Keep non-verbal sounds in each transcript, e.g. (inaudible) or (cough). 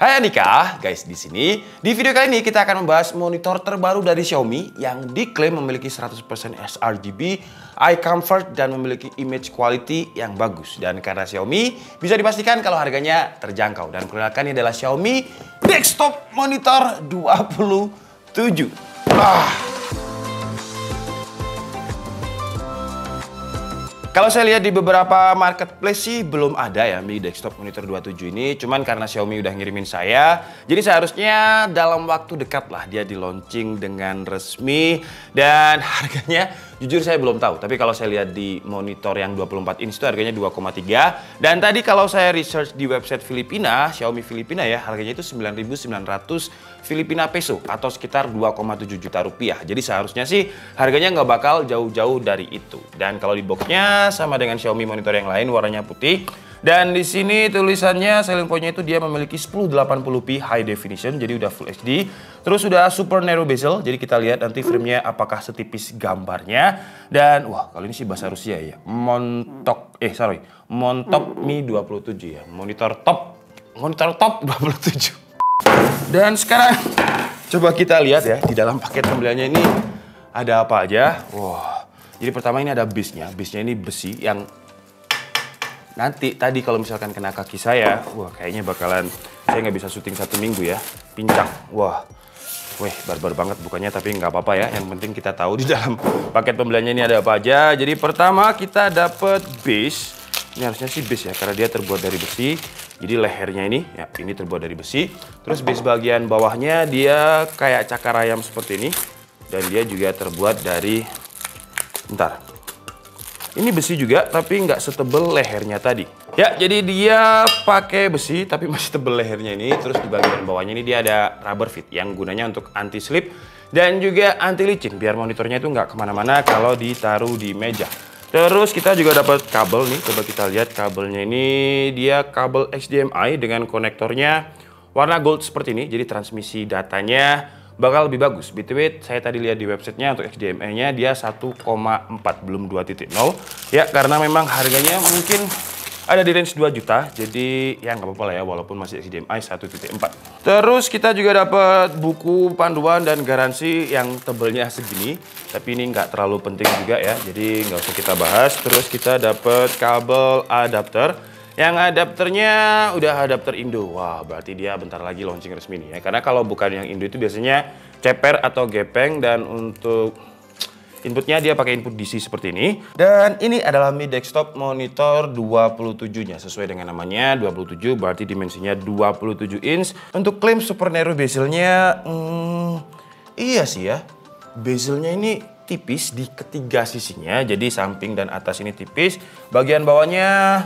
Hai Anika, guys di sini. Di video kali ini kita akan membahas monitor terbaru dari Xiaomi yang diklaim memiliki 100% sRGB, eye comfort dan memiliki image quality yang bagus. Dan karena Xiaomi bisa dipastikan kalau harganya terjangkau dan perkenalkan ini adalah Xiaomi Desktop Monitor 27. Ah. Kalau saya lihat di beberapa marketplace sih belum ada ya Mi Desktop Monitor 27 ini. Cuman karena Xiaomi udah ngirimin saya, jadi seharusnya dalam waktu dekat lah dia di launching dengan resmi dan (laughs) harganya Jujur saya belum tahu, tapi kalau saya lihat di monitor yang 24 inch itu harganya 2,3 dan tadi kalau saya research di website Filipina, Xiaomi Filipina ya, harganya itu 9.900 Filipina peso atau sekitar 2,7 juta rupiah. Jadi seharusnya sih harganya nggak bakal jauh-jauh dari itu. Dan kalau di boxnya sama dengan Xiaomi monitor yang lain warnanya putih, dan di sini tulisannya selling pointnya itu dia memiliki 1080p high definition, jadi udah full HD. Terus sudah super narrow bezel, jadi kita lihat nanti framenya apakah setipis gambarnya. Dan wah kali ini sih bahasa Rusia ya, Montok, eh sorry, Montok Mi 27 ya, monitor top, monitor top 27. Dan sekarang coba kita lihat ya di dalam paket pembeliannya ini ada apa aja. Wah, jadi pertama ini ada bisnya, bisnya ini besi yang nanti tadi kalau misalkan kena kaki saya, wah kayaknya bakalan saya nggak bisa syuting satu minggu ya, pincang. Wah, weh barbar banget bukannya tapi nggak apa-apa ya. Yang penting kita tahu di dalam paket pembeliannya ini ada apa aja. Jadi pertama kita dapat base. Ini harusnya sih base ya karena dia terbuat dari besi. Jadi lehernya ini ya ini terbuat dari besi. Terus base bagian bawahnya dia kayak cakar ayam seperti ini dan dia juga terbuat dari bentar ini besi juga, tapi nggak setebel lehernya tadi. Ya, jadi dia pakai besi, tapi (laughs) masih tebel lehernya ini. Terus di bagian bawahnya ini dia ada rubber fit yang gunanya untuk anti slip dan juga anti licin, biar monitornya itu nggak ke mana-mana kalau ditaruh di meja. Terus kita juga dapat kabel nih, coba kita lihat kabelnya ini dia kabel HDMI dengan konektornya warna gold seperti ini. Jadi transmisi datanya bakal lebih bagus. BTW saya tadi lihat di websitenya untuk HDMI-nya dia 1,4 belum 2.0 ya karena memang harganya mungkin ada di range 2 juta jadi ya nggak apa-apa lah ya walaupun masih HDMI 1.4 terus kita juga dapat buku panduan dan garansi yang tebelnya segini tapi ini nggak terlalu penting juga ya jadi nggak usah kita bahas. Terus kita dapat kabel adapter yang adapternya udah adapter Indo. Wah, berarti dia bentar lagi launching resmi nih ya. Karena kalau bukan yang Indo itu biasanya ceper atau gepeng dan untuk inputnya dia pakai input DC seperti ini. Dan ini adalah Mi Desktop Monitor 27-nya. Sesuai dengan namanya 27 berarti dimensinya 27 inch. Untuk klaim super narrow bezelnya, hmm, iya sih ya. Bezelnya ini tipis di ketiga sisinya. Jadi samping dan atas ini tipis. Bagian bawahnya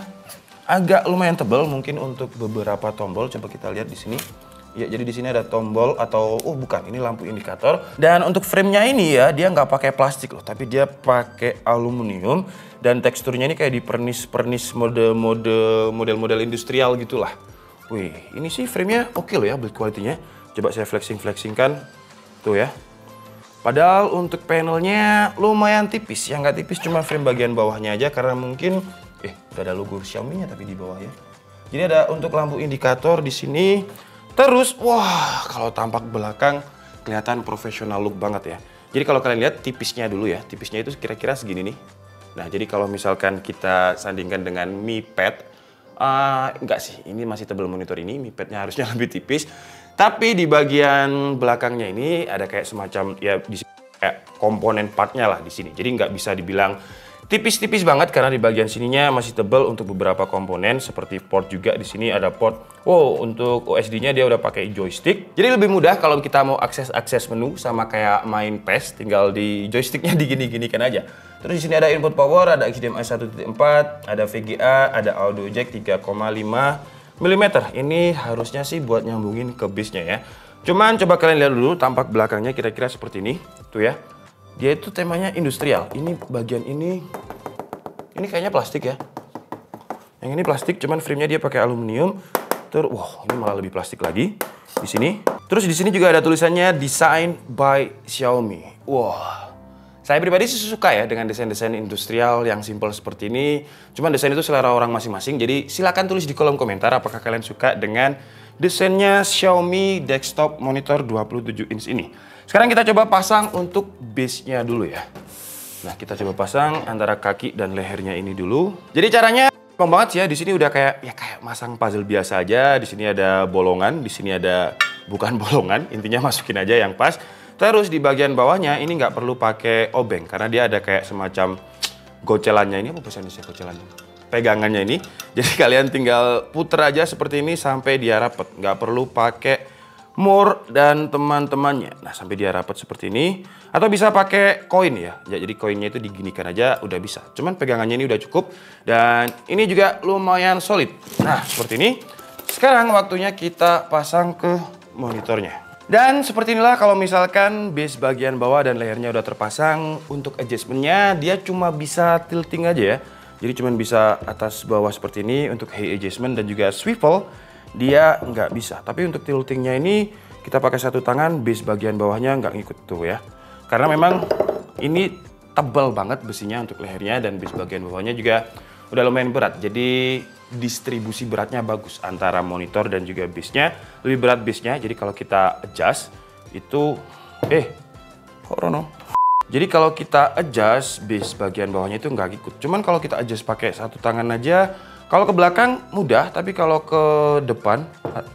agak lumayan tebal mungkin untuk beberapa tombol. Coba kita lihat di sini. Ya, jadi di sini ada tombol atau oh bukan, ini lampu indikator. Dan untuk frame-nya ini ya, dia nggak pakai plastik loh, tapi dia pakai aluminium dan teksturnya ini kayak di pernis-pernis mode-mode model-model industrial gitulah. Wih, ini sih frame-nya oke okay loh ya build quality-nya. Coba saya flexing-flexingkan. Tuh ya. Padahal untuk panelnya lumayan tipis, yang nggak tipis cuma frame bagian bawahnya aja karena mungkin eh gak ada logo Xiaomi-nya tapi di bawah ya. Jadi ada untuk lampu indikator di sini. Terus wah kalau tampak belakang kelihatan profesional look banget ya. Jadi kalau kalian lihat tipisnya dulu ya, tipisnya itu kira-kira segini nih. Nah jadi kalau misalkan kita sandingkan dengan Mi Pad, uh, enggak sih, ini masih tebal monitor ini, Mi Pad-nya harusnya (laughs) lebih tipis. Tapi di bagian belakangnya ini ada kayak semacam ya di kayak komponen partnya lah di sini. Jadi nggak bisa dibilang Tipis-tipis banget karena di bagian sininya masih tebal untuk beberapa komponen seperti port juga di sini ada port. Wow, untuk OSD-nya dia udah pakai joystick. Jadi lebih mudah kalau kita mau akses-akses menu sama kayak main PES, tinggal di joysticknya (laughs) digini-ginikan aja. Terus di sini ada input power, ada HDMI 1.4, ada VGA, ada audio jack 3,5 mm. Ini harusnya sih buat nyambungin ke bisnya ya. Cuman coba kalian lihat dulu tampak belakangnya kira-kira seperti ini. Tuh ya. Dia itu temanya industrial. Ini bagian ini, ini kayaknya plastik ya. Yang ini plastik, cuman framenya dia pakai aluminium. Terus, wah ini malah lebih plastik lagi di sini. Terus di sini juga ada tulisannya Design by Xiaomi. Wah, saya pribadi sih suka ya dengan desain-desain industrial yang simple seperti ini. Cuman desain itu selera orang masing-masing. Jadi silakan tulis di kolom komentar apakah kalian suka dengan desainnya Xiaomi desktop monitor 27 inch ini. Sekarang kita coba pasang untuk base-nya dulu ya. Nah, kita coba pasang antara kaki dan lehernya ini dulu. Jadi caranya gampang banget sih ya. Di sini udah kayak ya kayak masang puzzle biasa aja. Di sini ada bolongan, di sini ada (laughs) bukan bolongan, intinya masukin aja yang pas. Terus di bagian bawahnya ini nggak perlu pakai obeng karena dia ada kayak semacam gocelannya ini apa bahasa Indonesia gocelannya? Pegangannya ini. (laughs) Jadi kalian tinggal puter aja seperti ini sampai dia rapet. Nggak perlu pakai mur dan teman-temannya. Nah sampai dia rapet seperti ini. Atau bisa pakai koin ya. ya. Jadi koinnya itu diginikan aja udah bisa. Cuman pegangannya ini udah cukup. Dan ini juga lumayan solid. Nah seperti ini. Sekarang waktunya kita pasang ke monitornya. Dan seperti inilah kalau misalkan base bagian bawah dan lehernya udah terpasang, untuk adjustmentnya dia cuma bisa tilting aja ya. Jadi cuma bisa atas bawah seperti ini untuk high adjustment dan juga swivel dia nggak bisa. Tapi untuk tiltingnya ini kita pakai satu tangan, base bagian bawahnya nggak ngikut tuh ya. Karena memang ini tebal banget besinya untuk lehernya dan base bagian bawahnya juga udah lumayan berat. Jadi distribusi beratnya bagus antara monitor dan juga base-nya. Lebih berat base-nya, jadi kalau kita adjust itu eh kok Rono? Jadi kalau kita adjust base bagian bawahnya itu nggak ikut. Cuman kalau kita adjust pakai satu tangan aja, kalau ke belakang mudah, tapi kalau ke depan,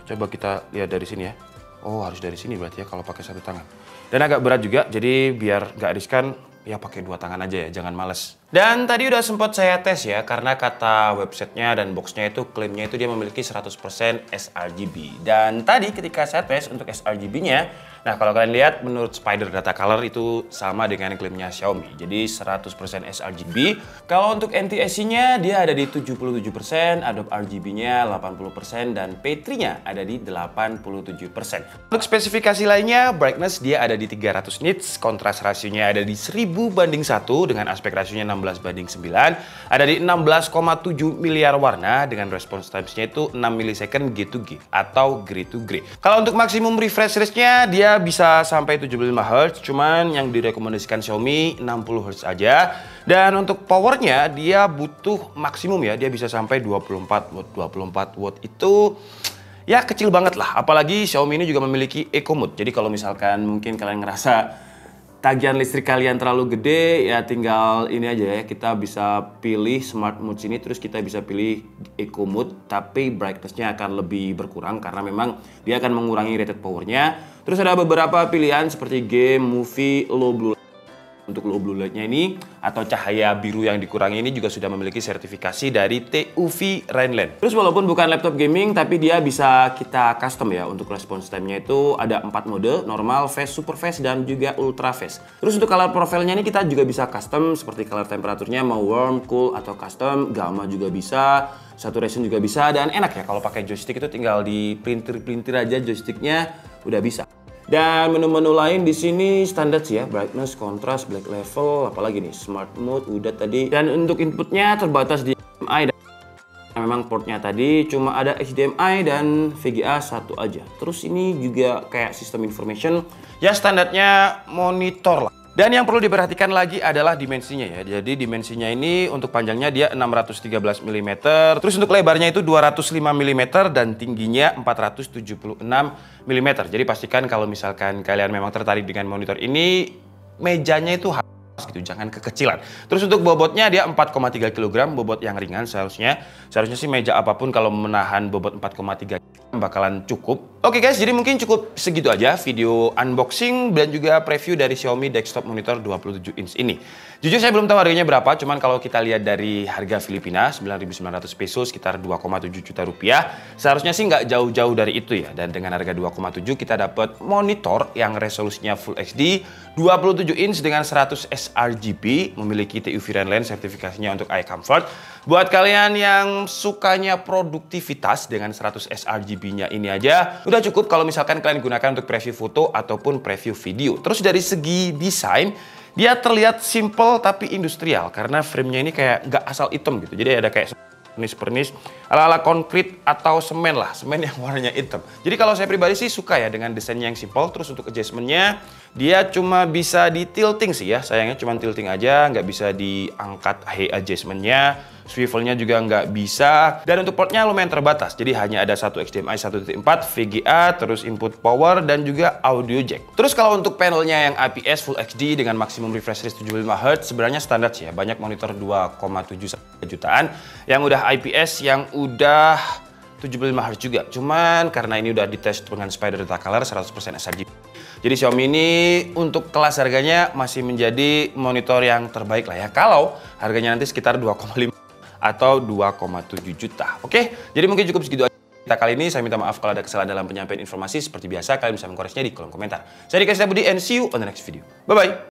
coba kita lihat dari sini ya. Oh harus dari sini berarti ya kalau pakai satu tangan. Dan agak berat juga, jadi biar nggak riskan ya pakai dua tangan aja ya, jangan males. Dan tadi udah sempat saya tes ya, karena kata websitenya dan boxnya itu klaimnya itu dia memiliki 100% sRGB. Dan tadi ketika saya tes untuk sRGB-nya, Nah, kalau kalian lihat menurut Spider Data Color itu sama dengan klaimnya Xiaomi. Jadi 100% sRGB. Kalau untuk NTSC-nya dia ada di 77%, Adobe RGB-nya 80% dan P3-nya ada di 87%. Untuk spesifikasi lainnya, brightness dia ada di 300 nits, kontras rasionya ada di 1000 banding 1 dengan aspek rasionya 16 banding 9, ada di 16,7 miliar warna dengan response times-nya itu 6 milisecond G to G atau gray to gray. Kalau untuk maksimum refresh rate-nya dia bisa sampai 75 Hz, cuman yang direkomendasikan Xiaomi 60 Hz aja. Dan untuk powernya dia butuh maksimum ya, dia bisa sampai 24 watt. 24 watt itu ya kecil banget lah. Apalagi Xiaomi ini juga memiliki Eco Mode. Jadi kalau misalkan mungkin kalian ngerasa tagihan listrik kalian terlalu gede ya tinggal ini aja ya kita bisa pilih smart mode sini terus kita bisa pilih eco mode tapi brightnessnya akan lebih berkurang karena memang dia akan mengurangi rated powernya. Terus ada beberapa pilihan seperti game, movie, low blue untuk low blue light-nya ini atau cahaya biru yang dikurangi ini juga sudah memiliki sertifikasi dari TUV Rhineland. Terus walaupun bukan laptop gaming tapi dia bisa kita custom ya untuk response time-nya itu ada 4 mode, normal, fast, super fast dan juga ultra fast. Terus untuk color profile-nya ini kita juga bisa custom seperti color temperaturnya mau warm, cool atau custom, gamma juga bisa, saturation juga bisa dan enak ya kalau pakai joystick itu tinggal di printer-printer aja joysticknya udah bisa. Dan menu-menu lain di sini standar sih ya, brightness, contrast, black level, apalagi nih, smart mode udah tadi. Dan untuk inputnya terbatas di HDMI dan memang portnya tadi cuma ada HDMI dan VGA satu aja. Terus ini juga kayak sistem information, ya standarnya monitor lah. Dan yang perlu diperhatikan lagi adalah dimensinya ya. Jadi dimensinya ini untuk panjangnya dia 613 mm, terus untuk lebarnya itu 205 mm dan tingginya 476 mm. Jadi pastikan kalau misalkan kalian memang tertarik dengan monitor ini, mejanya itu gitu, jangan kekecilan. Terus untuk bobotnya dia 4,3 kg, bobot yang ringan seharusnya. Seharusnya sih meja apa pun kalau menahan bobot 4,3 bakalan cukup. Oke guys, jadi mungkin cukup segitu aja video unboxing dan juga preview dari Xiaomi desktop monitor 27 inch ini. Jujur saya belum tahu harganya berapa, cuman kalau kita lihat dari harga Filipina 9.900 pesos sekitar 2,7 juta rupiah, seharusnya sih nggak jauh-jauh dari itu ya. Dan dengan harga 2,7 kita dapat monitor yang resolusinya Full HD 27 inch dengan 100 sRGB, memiliki TUV Lens sertifikasinya untuk eye comfort. Buat kalian yang sukanya produktivitas dengan 100 sRGB-nya ini aja, udah cukup kalau misalkan kalian gunakan untuk preview foto ataupun preview video. Terus dari segi desain, dia terlihat simple tapi industrial karena framenya ini kayak nggak asal hitam gitu. Jadi ada kayak pernis-pernis ala-ala konkret atau semen lah, semen yang warnanya hitam. Jadi kalau saya pribadi sih suka ya dengan desainnya yang simple. Terus untuk adjustmentnya dia cuma bisa di tilting sih ya, sayangnya cuma tilting aja, nggak bisa diangkat high adjustmentnya swivelnya juga nggak bisa, dan untuk portnya lumayan terbatas, jadi hanya ada satu HDMI 1.4, VGA, terus input power, dan juga audio jack. Terus kalau untuk panelnya yang IPS Full HD dengan maksimum refresh rate 75 Hz, sebenarnya standar sih ya, banyak monitor 2,7 jutaan yang udah IPS yang udah 75 Hz juga. Cuman karena ini udah dites dengan Spider Data Color 100% sRGB. Jadi Xiaomi ini untuk kelas harganya masih menjadi monitor yang terbaik lah ya. Kalau harganya nanti sekitar 2,5 atau 2,7 juta. Oke, jadi mungkin cukup segitu aja. Kita kali ini saya minta maaf kalau ada kesalahan dalam penyampaian informasi. Seperti biasa kalian bisa mengkoreksinya di kolom komentar. Saya Dika Budi and see you on the next video. Bye-bye.